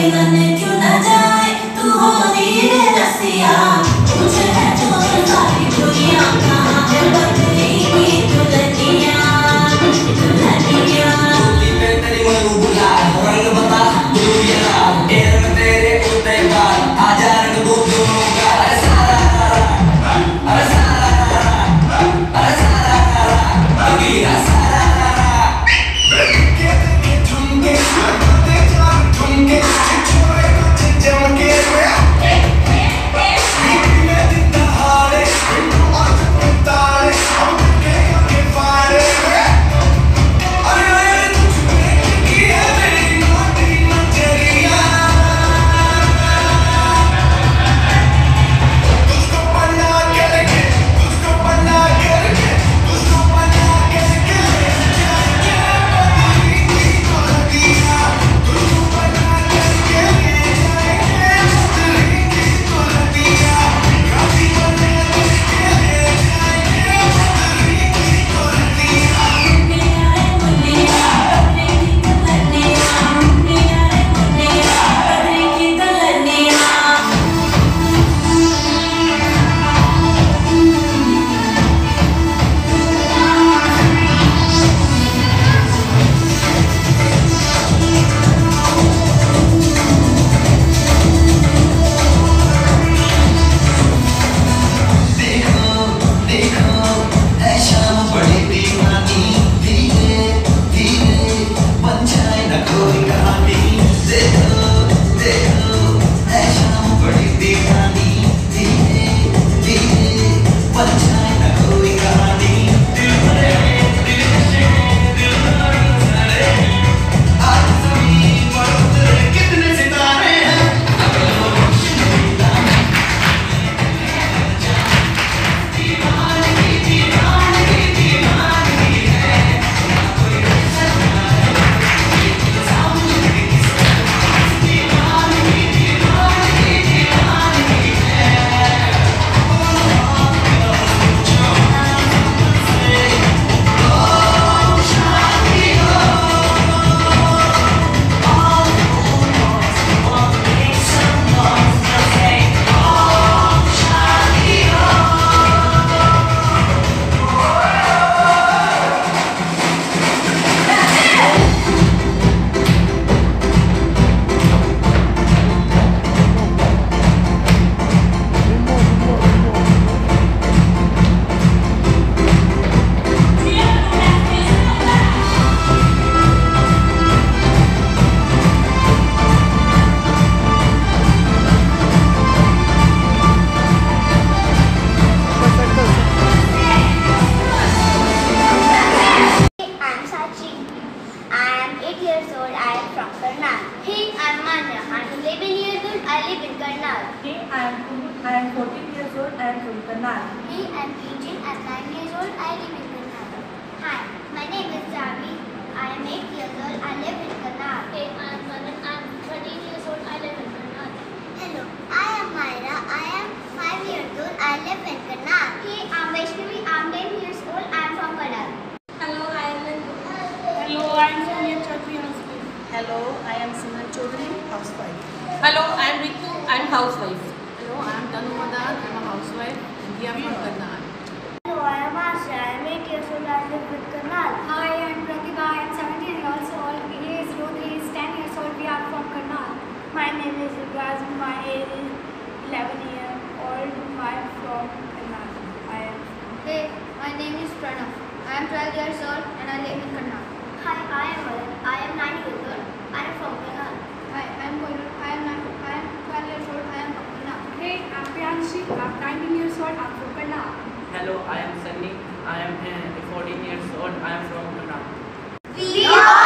que gané. I Yes. Sanya. I am 11 years old. I live in Karnal. Me, I am I am 14 years old. I am from Karnal. Me, I am 18. I am 9 years old. I live in Karnal. Hi, my name is Jami. I am 8 years old. I live in Karnal. Hey, I am Manan. I am 13 years old. I live in Karnal. Hello, I am Myra. I am 5 years old. I live in Karnal. Hey, I am Vaishnavi. I am 10 years old. I am from Karnal. Hello, I am Hello, I am Sonia Chaudhary. Hello, I am Simran Chaudhary, housewife. Hello, I am Ritu. I am housewife. Hello, I am Tanu Madan. I am a housewife and we are from Karnal. Hello, I am Asha. I am 8 years old. I live in Karnataka. Hi, I'm Pratibha. I'm 17 years old. He is Ruth. He is 10 years old. We are from Karnal. My name is Vikas. My age is 11 years old. I am from Karnataka. I am. Hey, my name is Pranav. I am 12 years old and I live in Karnal. Hi, I am Madan. I am 9 Years old, I'm from Hello, I am Sunny. I am uh, 14 years old. I am from Kerala. We are